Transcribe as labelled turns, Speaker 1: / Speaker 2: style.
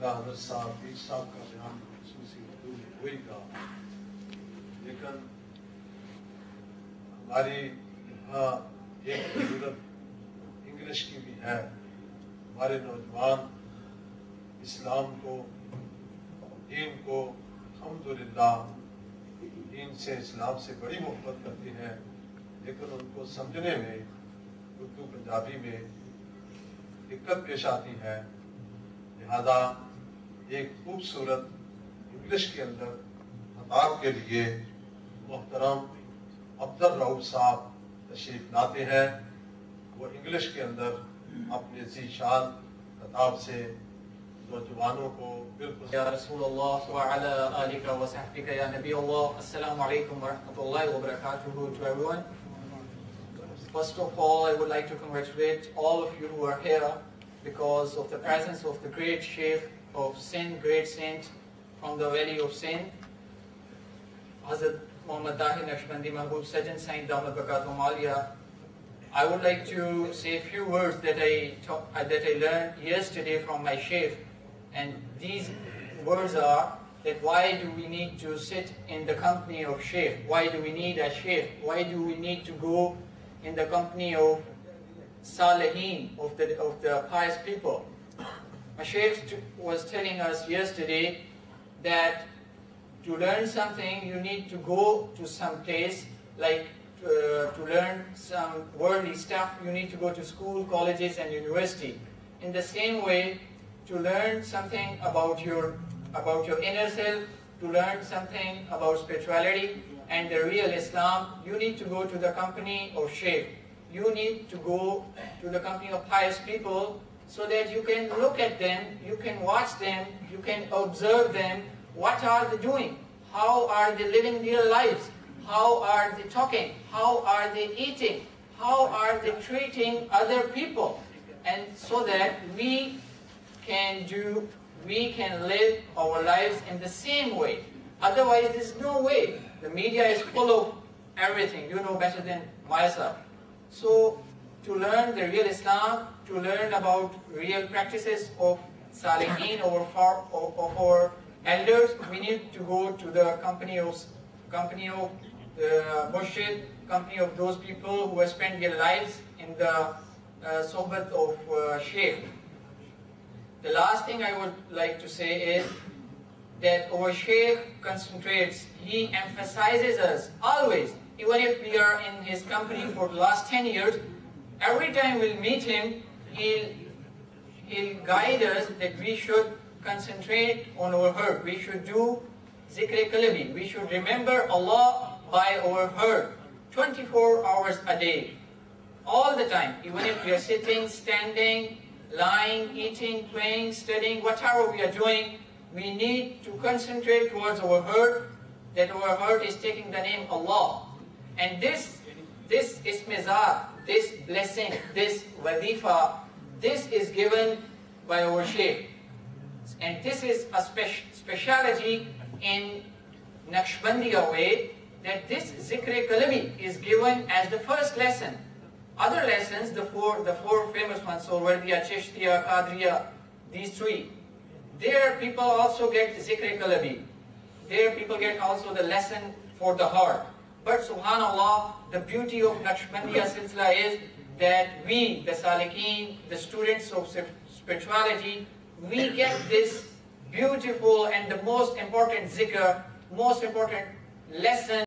Speaker 1: کا حضرت صاحب پیر صاحب کا بیان خصوصی اردو میں وہی کہا لیکن ہماری یہاں ایک ضرورت انگلش کی بھی ہے ہمارے نوجوان اسلام کو، دین کو، الحمدللہ، دین سے، اسلام سے بڑی محبت کرتی ہیں۔ لیکن ان کو سمجھنے میں، اردو پنجابی میں دقت پیش آتی ہے۔ لہذا ایک خوبصورت انگلش کے اندر آپ کے لیے محترم عبدال رعوف صاحب تشریف لاتے ہیں۔ وہ انگلش کے اندر اپنے ذیشان خطاب سے نوجوانوں
Speaker 2: کو بالکل یا رسول اللہ وعلى آلك وصحبك یا نبی اللہ السلام علیکم ورحمت اللہ وبرکاتہ to everyone. First of all, I would like to congratulate all of you who are here because of the presence of the great Sheikh of Sindh, great saint from the valley of Sindh, Hazrat Muhammad Tahir Naqshbandi Mahboob Sajjan Saeen Damat Bakatum Aliya. I would like to say a few words that I, talk, uh, that I learned yesterday from my Sheikh. And these words are that why do we need to sit in the company of Sheikh? Why do we need a Sheikh? Why do we need to go in the company of Salihin, of the, of the pious people? My Sheikh was telling us yesterday that to learn something you need to go to some place like uh, to learn some worldly stuff you need to go to school, colleges and university. In the same way to learn something about your about your inner self, to learn something about spirituality and the real Islam, you need to go to the company of Shaykh. You need to go to the company of pious people so that you can look at them, you can watch them, you can observe them, what are they doing, how are they living their lives, how are they talking, how are they eating, how are they treating other people, and so that we can do, we can live our lives in the same way. Otherwise, there's no way. The media is full of everything. You know better than myself. So, to learn the real Islam, to learn about real practices of Salihin or far, of, of our elders, we need to go to the company of company of the Murshid, company of those people who have spent their lives in the uh, of uh, Sheikh. The last thing I would like to say is that our Sheikh concentrates, he emphasizes us always, even if we are in his company for the last 10 years, every time we'll meet him, he'll, he'll guide us that we should concentrate on our heart. We should do zikr kalbi. We should remember Allah by our heart 24 hours a day. All the time, even if we are sitting, standing, lying, eating, playing, studying, whatever we are doing, we need to concentrate towards our heart, that our heart is taking the name Allah. And this, this ismizar, this blessing, this wadifa, this is given by our Shaykh. And this is a speci speciality in Naqshbandiya way, that this zikr kalbi is given as the first lesson. Other lessons, the four, the four famous ones, Suhrawardiya, Chishtiya, Qadriya, these three, there people also get zikr kalabi. There people get also the lesson for the heart. But subhanAllah, the beauty of Naqshbandiya Silsila is that we, the Salikin, the students of spirituality, we get this beautiful and the most important zikr, most important lesson